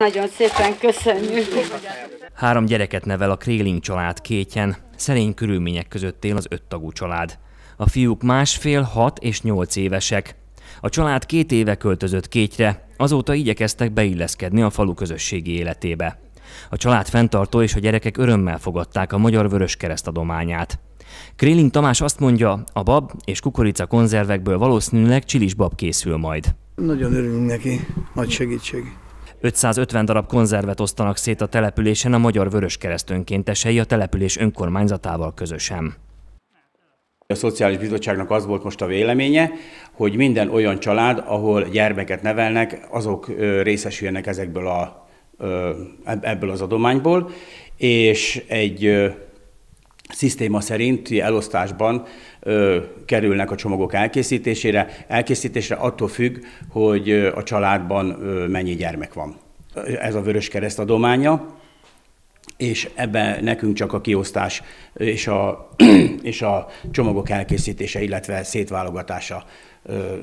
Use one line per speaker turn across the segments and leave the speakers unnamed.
Nagyon szépen köszönjük.
Három gyereket nevel a Kréling család kétjen. Szerény körülmények között él az öttagú család. A fiúk másfél, hat és nyolc évesek. A család két éve költözött Kétyre, azóta igyekeztek beilleszkedni a falu közösségi életébe. A család fenntartó és a gyerekek örömmel fogadták a Magyar Vörös Kereszt adományát. Kréling Tamás azt mondja, a bab és kukorica konzervekből valószínűleg csilisbab készül majd.
Nagyon örülünk neki, nagy segítség.
550 darab konzervet osztanak szét a településen a Magyar Vöröskereszt önkéntesei a település önkormányzatával közösen.
A Szociális Bizottságnak az volt most a véleménye, hogy minden olyan család, ahol gyermeket nevelnek, azok részesüljenek ezekből a, ebből az adományból, és egy szisztéma szerinti elosztásban ö, kerülnek a csomagok elkészítésére. Elkészítésre attól függ, hogy a családban ö, mennyi gyermek van. Ez a Vörös Kereszt adománya, és ebben nekünk csak a kiosztás és a, és a csomagok elkészítése, illetve szétválogatása ö,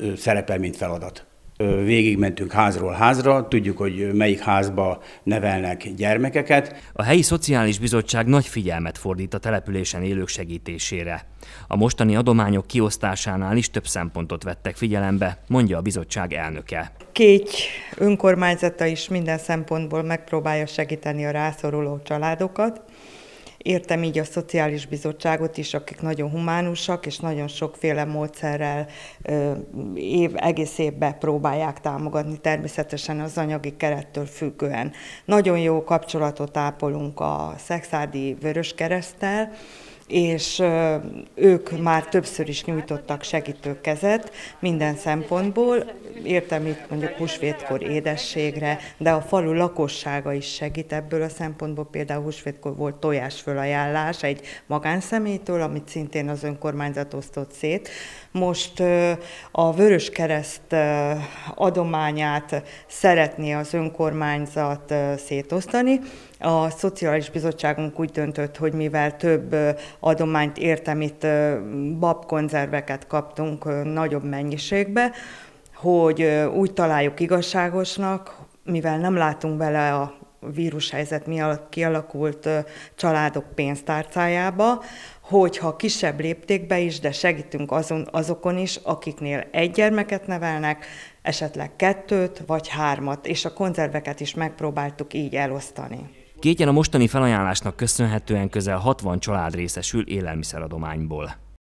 ö, szerepel, mint feladat végigmentünk házról házra, tudjuk, hogy melyik házba nevelnek gyermekeket.
A helyi szociális bizottság nagy figyelmet fordít a településen élők segítésére. A mostani adományok kiosztásánál is több szempontot vettek figyelembe, mondja a bizottság elnöke.
Két önkormányzata is minden szempontból megpróbálja segíteni a rászoruló családokat. Értem így a Szociális Bizottságot is, akik nagyon humánusak, és nagyon sokféle módszerrel év, egész évben próbálják támogatni, természetesen az anyagi kerettől függően. Nagyon jó kapcsolatot ápolunk a Szexádi Vöröskeresztel, és ők már többször is nyújtottak segítőkezet minden szempontból. Értem itt mondjuk húsvétkor édességre, de a falu lakossága is segít ebből a szempontból. Például húsvétkor volt tojásfölajánlás egy magánszemélytől, amit szintén az önkormányzat osztott szét. Most a Vörös Kereszt adományát szeretné az önkormányzat szétosztani. A Szociális Bizottságunk úgy döntött, hogy mivel több adományt értem, itt babkonzerveket kaptunk nagyobb mennyiségbe, hogy úgy találjuk igazságosnak, mivel nem látunk bele a vírushelyzet miatt kialakult családok pénztárcájába, hogyha kisebb léptékbe is, de segítünk azon, azokon is, akiknél egy gyermeket nevelnek, esetleg kettőt vagy hármat, és a konzerveket is megpróbáltuk így elosztani.
Kétjen a mostani felajánlásnak köszönhetően közel 60 család részesül élelmiszeradományból.